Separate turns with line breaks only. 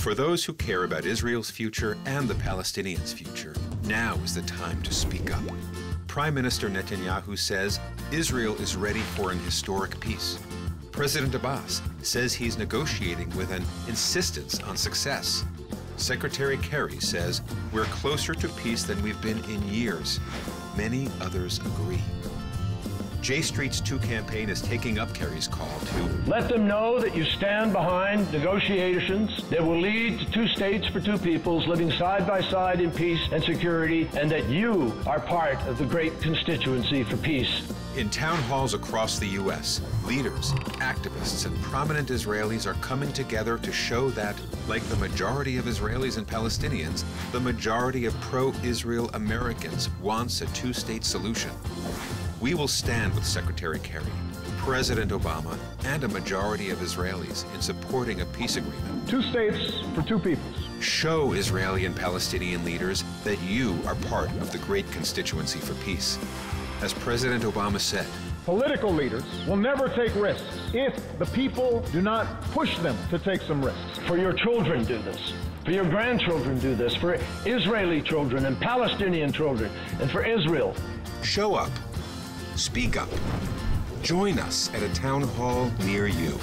For those who care about Israel's future and the Palestinians' future, now is the time to speak up. Prime Minister Netanyahu says Israel is ready for an historic peace. President Abbas says he's negotiating with an insistence on success. Secretary Kerry says we're closer to peace than we've been in years. Many others agree. J Street's 2 campaign is taking up Kerry's call to
let them know that you stand behind negotiations that will lead to two states for two peoples living side by side in peace and security, and that you are part of the great constituency for peace.
In town halls across the U.S., leaders, activists, and prominent Israelis are coming together to show that, like the majority of Israelis and Palestinians, the majority of pro Israel Americans wants a two state solution. We will stand with Secretary Kerry, President Obama, and a majority of Israelis in supporting a peace agreement.
Two states for two peoples.
Show Israeli and Palestinian leaders that you are part of the great constituency for peace. As President Obama said,
Political leaders will never take risks if the people do not push them to take some risks.
For your children, do this. For your grandchildren, do this. For Israeli children and Palestinian children, and for Israel.
Show up Speak up. Join us at a town hall near you.